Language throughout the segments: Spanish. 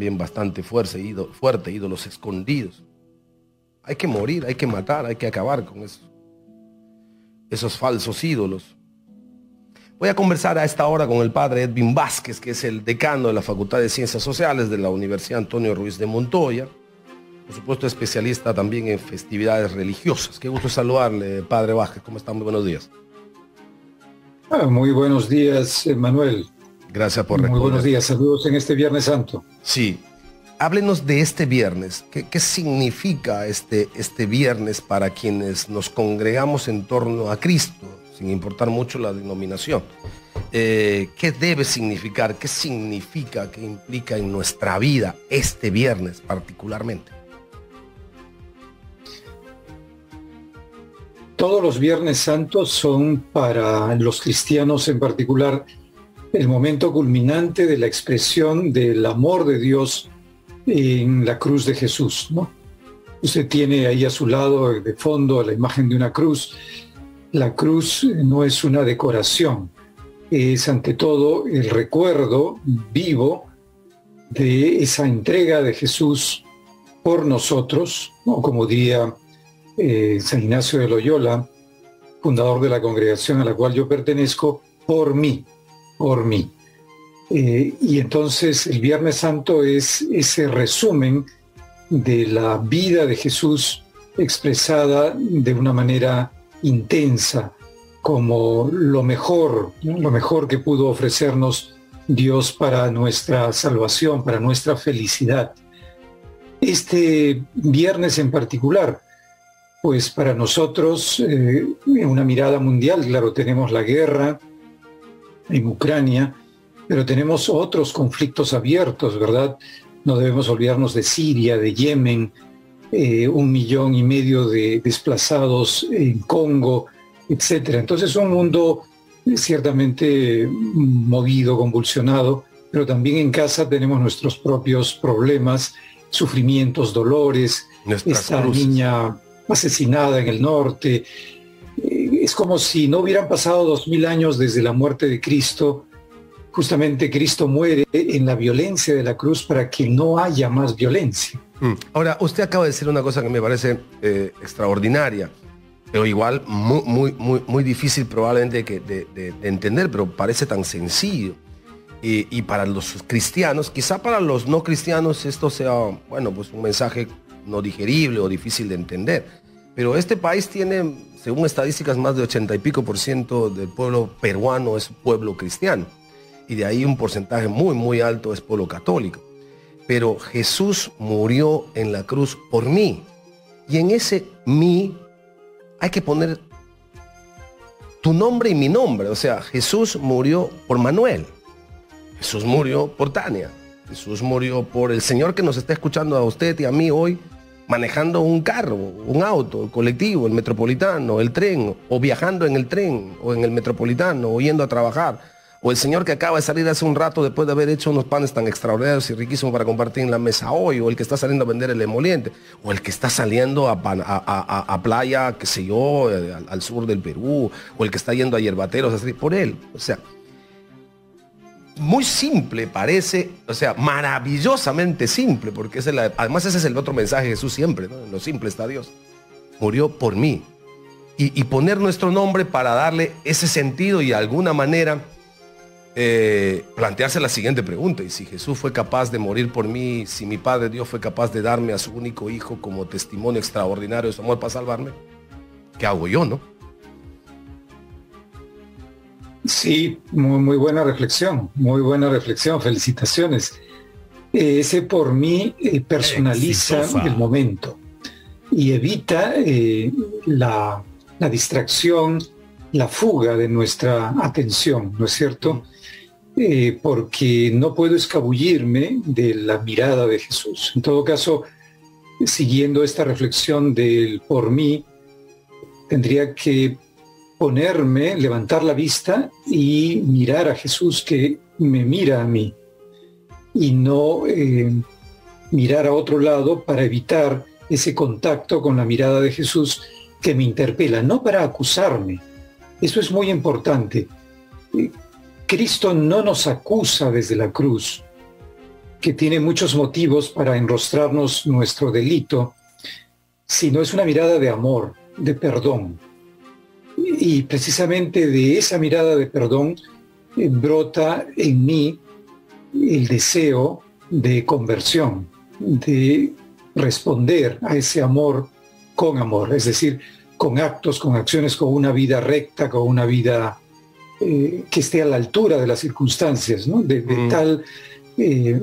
también bastante fuerte, fuerte, ídolos escondidos. Hay que morir, hay que matar, hay que acabar con eso, esos falsos ídolos. Voy a conversar a esta hora con el padre Edwin Vázquez, que es el decano de la Facultad de Ciencias Sociales de la Universidad Antonio Ruiz de Montoya. Por supuesto, especialista también en festividades religiosas. Qué gusto saludarle, padre Vázquez. ¿Cómo está? Muy buenos días. Ah, muy buenos días, Manuel. Gracias por Muy buenos días, saludos en este Viernes Santo. Sí, háblenos de este viernes. ¿Qué, significa este, este viernes para quienes nos congregamos en torno a Cristo? sin importar mucho la denominación. Eh, ¿Qué debe significar? ¿Qué significa? ¿Qué implica en nuestra vida este viernes particularmente? Todos los viernes santos son para los cristianos en particular el momento culminante de la expresión del amor de Dios en la cruz de Jesús. ¿no? Usted tiene ahí a su lado, de fondo, la imagen de una cruz la cruz no es una decoración, es ante todo el recuerdo vivo de esa entrega de Jesús por nosotros, como diría eh, San Ignacio de Loyola, fundador de la congregación a la cual yo pertenezco, por mí, por mí. Eh, y entonces el Viernes Santo es ese resumen de la vida de Jesús expresada de una manera intensa como lo mejor, lo mejor que pudo ofrecernos Dios para nuestra salvación, para nuestra felicidad. Este viernes en particular, pues para nosotros, eh, una mirada mundial, claro, tenemos la guerra en Ucrania, pero tenemos otros conflictos abiertos, ¿verdad? No debemos olvidarnos de Siria, de Yemen, eh, un millón y medio de desplazados en Congo, etcétera. Entonces un mundo ciertamente movido, convulsionado, pero también en casa tenemos nuestros propios problemas, sufrimientos, dolores, esta niña asesinada en el norte. Es como si no hubieran pasado dos mil años desde la muerte de Cristo. Justamente Cristo muere en la violencia de la cruz para que no haya más violencia. Mm. Ahora, usted acaba de decir una cosa que me parece eh, extraordinaria, pero igual muy, muy, muy, muy difícil probablemente de, entender, pero parece tan sencillo. Y, para los cristianos, quizá para los no cristianos esto sea, bueno, pues un mensaje no digerible o difícil de entender. Pero este país tiene, según estadísticas, más de 80 y pico por ciento del pueblo peruano es pueblo cristiano. Y de ahí un porcentaje muy, muy alto es pueblo católico pero Jesús murió en la cruz por mí. Y en ese mí hay que poner tu nombre y mi nombre. O sea, Jesús murió por Manuel. Jesús murió por Tania. Jesús murió por el Señor que nos está escuchando a usted y a mí hoy manejando un carro, un auto, el colectivo, el metropolitano, el tren, o viajando en el tren o en el metropolitano, o yendo a trabajar o el señor que acaba de salir hace un rato después de haber hecho unos panes tan extraordinarios y riquísimos para compartir en la mesa hoy, o el que está saliendo a vender el emoliente, o el que está saliendo a, playa, qué sé yo, eh, al, sur del Perú, o el que está yendo a yerbateros, por él. O sea, muy simple parece, o sea, maravillosamente simple, porque es además ese es el otro mensaje de Jesús siempre, ¿no? En lo simple está Dios. Murió por mí. Y, poner nuestro nombre para darle ese sentido y de alguna manera eh, plantearse la siguiente pregunta, y si Jesús fue capaz de morir por mí, si mi Padre Dios fue capaz de darme a su único hijo como testimonio extraordinario de su amor para salvarme, ¿qué hago yo, no? Sí, muy, muy buena reflexión, muy buena reflexión, felicitaciones. ese por mí eh, personaliza el momento y evita eh, la, la distracción, la fuga de nuestra atención, ¿no es cierto? Eh, porque no puedo escabullirme de la mirada de Jesús. En todo caso, siguiendo esta reflexión del por mí, tendría que ponerme, levantar la vista y mirar a Jesús que me mira a mí y no eh, mirar a otro lado para evitar ese contacto con la mirada de Jesús que me interpela, no para acusarme. Eso es muy importante. Cristo no nos acusa desde la cruz. que tiene muchos motivos para enrostrarnos nuestro delito, sino es una mirada de amor, de perdón. Y precisamente de esa mirada de perdón eh, brota en mí el deseo de conversión, de responder a ese amor con amor, es decir, con actos, con acciones, con una vida recta, con una vida eh, que esté a la altura de las circunstancias, ¿no? de, mm. tal eh,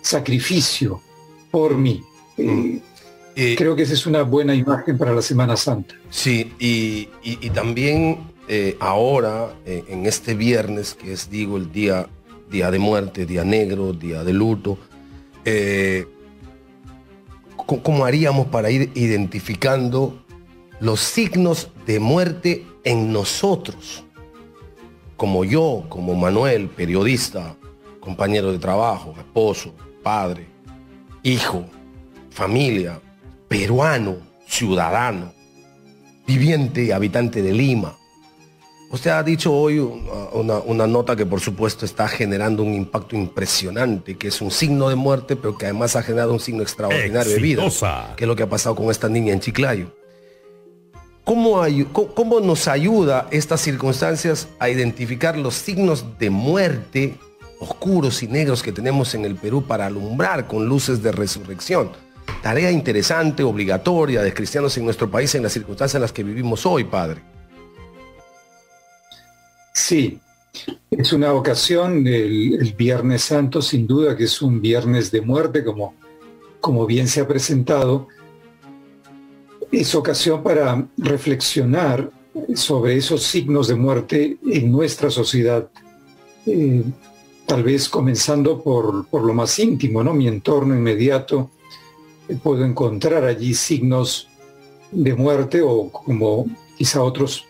sacrificio por mí. Mm. Eh, creo que esa es una buena imagen para la Semana Santa. Sí, y, también ahora, en este viernes, que es, digo, el día, día de muerte, día negro, día de luto, ¿cómo haríamos para ir identificando los signos de muerte en nosotros? como yo, como Manuel, periodista, compañero de trabajo, esposo, padre, hijo, familia, peruano, ciudadano, viviente y habitante de Lima. Usted ha dicho hoy una, nota que por supuesto está generando un impacto impresionante, que es un signo de muerte, pero que además ha generado un signo extraordinario de vida, que es lo que ha pasado con esta niña en Chiclayo. ¿Cómo, nos ayuda estas circunstancias a identificar los signos de muerte oscuros y negros que tenemos en el Perú para alumbrar con luces de resurrección? Tarea interesante, obligatoria de cristianos en nuestro país en las circunstancias en las que vivimos hoy, Padre. Sí, es una ocasión, el, Viernes Santo, sin duda que es un viernes de muerte, como, como bien se ha presentado, es ocasión para reflexionar sobre esos signos de muerte en nuestra sociedad. Eh, tal vez comenzando por, lo más íntimo, ¿no? Mi entorno inmediato, puedo encontrar allí signos de muerte o como quizá otros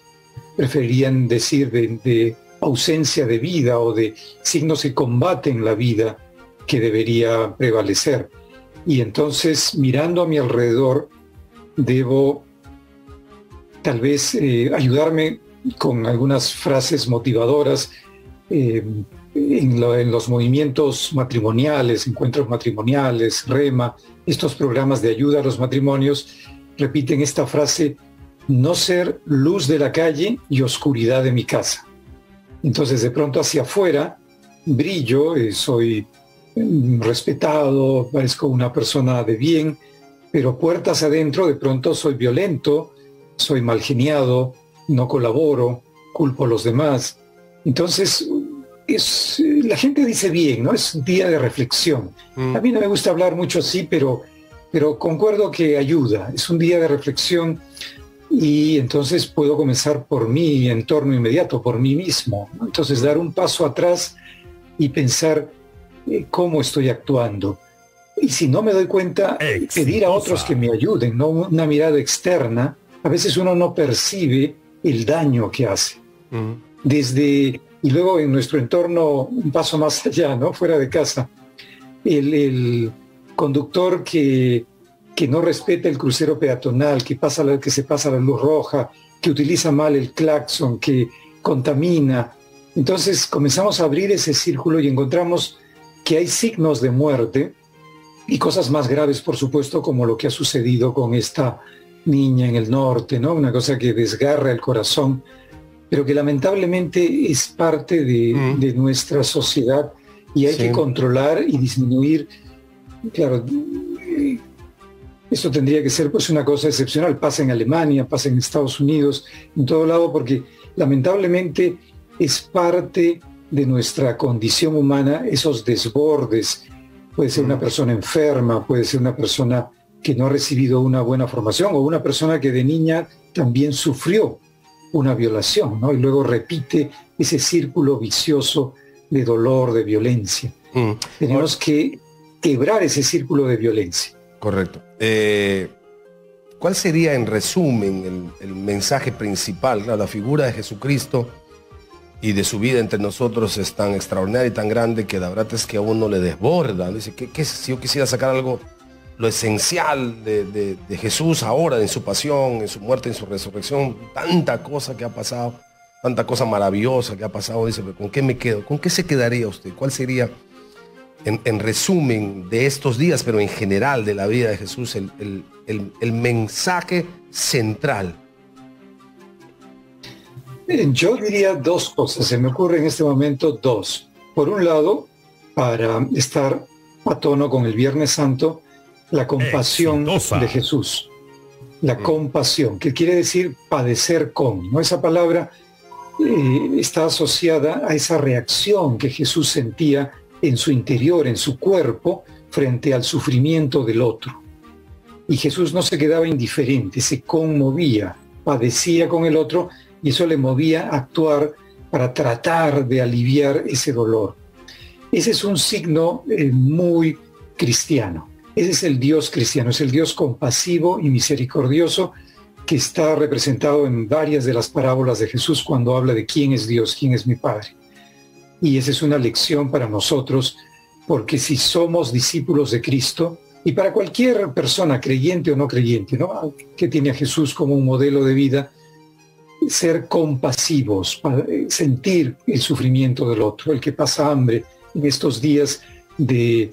preferirían decir de, de ausencia de vida o de signos que combaten la vida que debería prevalecer. Y entonces mirando a mi alrededor, debo tal vez eh, ayudarme con algunas frases motivadoras eh, en, los movimientos matrimoniales, encuentros matrimoniales, REMA, estos programas de ayuda a los matrimonios, repiten esta frase, no ser luz de la calle y oscuridad de mi casa. Entonces de pronto hacia afuera brillo, eh, soy mm, respetado, parezco una persona de bien, pero puertas adentro de pronto soy violento, soy mal geniado, no colaboro, culpo a los demás. Entonces, es, la gente dice bien, ¿no? Es un día de reflexión. Mm. A mí no me gusta hablar mucho así, pero, pero concuerdo que ayuda. Es un día de reflexión y entonces puedo comenzar por mi entorno inmediato, por mí mismo. Entonces dar un paso atrás y pensar eh, cómo estoy actuando. Y si no me doy cuenta, pedir a otros que me ayuden, no una mirada externa. A veces uno no percibe el daño que hace. Desde, y luego en nuestro entorno, un paso más allá, ¿no? Fuera de casa, el, conductor que, que, no respeta el crucero peatonal, que, pasa la, que se pasa la luz roja, que utiliza mal el claxon, que contamina. Entonces comenzamos a abrir ese círculo y encontramos que hay signos de muerte y cosas más graves, por supuesto, como lo que ha sucedido con esta niña en el norte, ¿no? Una cosa que desgarra el corazón, pero que lamentablemente es parte de, mm. nuestra sociedad y hay que controlar y disminuir. Claro, eso tendría que ser pues una cosa excepcional. Pasa en Alemania, pasa en Estados Unidos, en todo lado, porque lamentablemente es parte de nuestra condición humana esos desbordes, Puede ser una mm. persona enferma, puede ser una persona que no ha recibido una buena formación o una persona que de niña también sufrió una violación, ¿no? Y luego repite ese círculo vicioso de dolor, de violencia. Mm. Tenemos que quebrar ese círculo de violencia. Correcto. Eh, ¿Cuál sería en resumen el, el mensaje principal? la figura de Jesucristo y de su vida entre nosotros es tan extraordinaria y tan grande que la verdad es que a uno le desborda. Dice, que si yo quisiera sacar algo, lo esencial de, Jesús ahora, en su pasión, en su muerte, en su resurrección, tanta cosa que ha pasado, tanta cosa maravillosa que ha pasado, dice, ¿con qué me quedo? ¿Con qué se quedaría usted? ¿Cuál sería en, resumen de estos días, pero en general de la vida de Jesús, el, el mensaje central? Miren, yo diría dos cosas, se me ocurre en este momento dos. Por un lado, para estar a tono con el Viernes Santo, la compasión de Jesús. La mm. compasión, que quiere decir padecer con. ¿no? Esa palabra eh, está asociada a esa reacción que Jesús sentía en su interior, en su cuerpo, frente al sufrimiento del otro. Y Jesús no se quedaba indiferente, se conmovía, padecía con el otro y eso le movía a actuar para tratar de aliviar ese dolor. Ese es un signo eh, muy cristiano. Ese es el Dios cristiano, es el Dios compasivo y misericordioso que está representado en varias de las parábolas de Jesús cuando habla de quién es Dios, quién es mi Padre. Y esa es una lección para nosotros, porque si somos discípulos de Cristo, y para cualquier persona, creyente o no creyente, ¿no? que tiene a Jesús como un modelo de vida, ser compasivos, sentir el sufrimiento del otro, el que pasa hambre en estos días de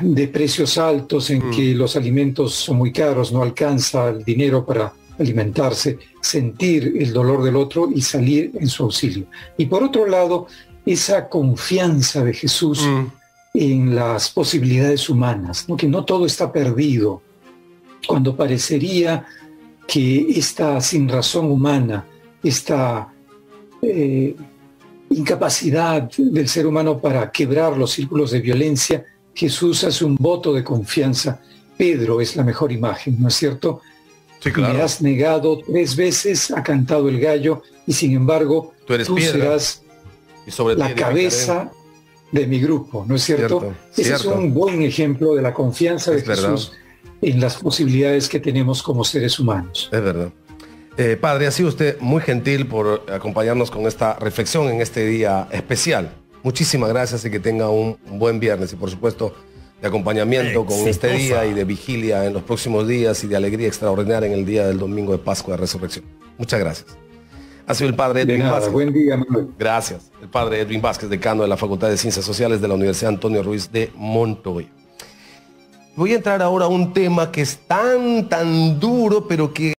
de precios altos en mm. que los alimentos son muy caros, no alcanza el dinero para alimentarse, sentir el dolor del otro y salir en su auxilio. Y por otro lado, esa confianza de Jesús mm. en las posibilidades humanas, ¿no? que no todo está perdido, cuando parecería que esta sin razón humana, esta eh, incapacidad del ser humano para quebrar los círculos de violencia, Jesús hace un voto de confianza. Pedro es la mejor imagen, ¿no es cierto? Sí, claro. Me has negado tres veces, ha cantado el gallo, y sin embargo, tú, eres serás y sobre la cabeza de mi grupo, ¿no es cierto? Ese es un buen ejemplo de la confianza de Jesús en las posibilidades que tenemos como seres humanos. Es verdad. Eh, padre, ha sido usted muy gentil por acompañarnos con esta reflexión en este día especial. Muchísimas gracias y que tenga un, buen viernes y por supuesto de acompañamiento con este día y de vigilia en los próximos días y de alegría extraordinaria en el día del domingo de Pascua de Resurrección. Muchas gracias. Ha sido el padre Edwin Vázquez. Buen día, Gracias. El padre Edwin Vázquez, decano de la Facultad de Ciencias Sociales de la Universidad Antonio Ruiz de Montoya. Voy a entrar ahora a un tema que es tan, tan duro, pero que